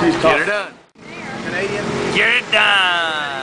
She's Get it done. Canadian. Get it done.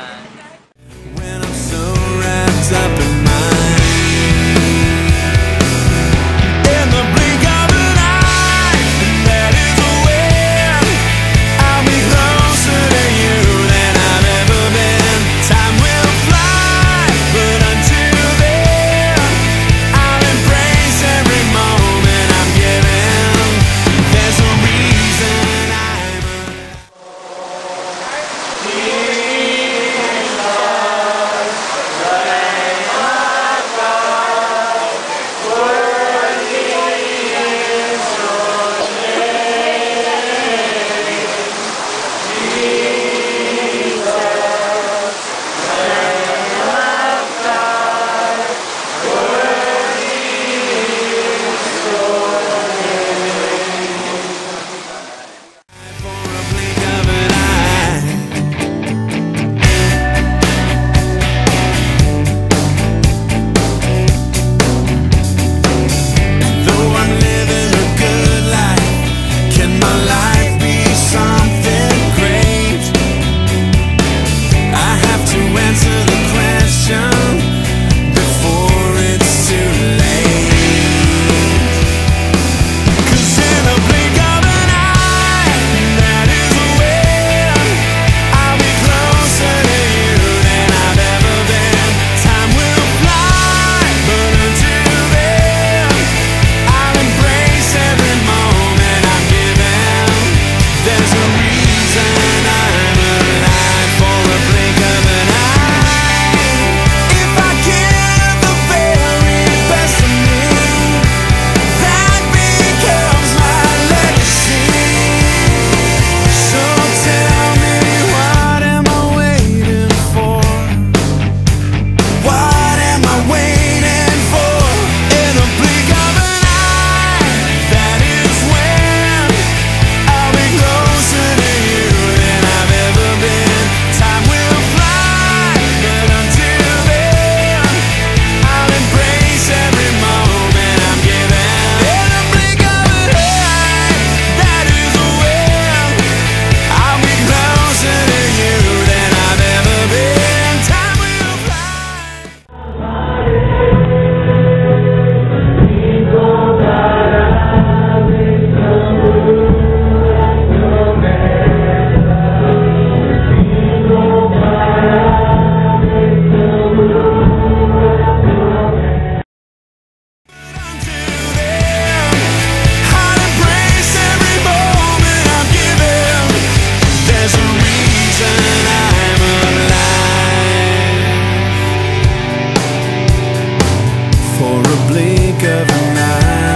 of a night.